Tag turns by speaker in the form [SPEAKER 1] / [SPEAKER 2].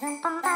[SPEAKER 1] Bum, bum, bum.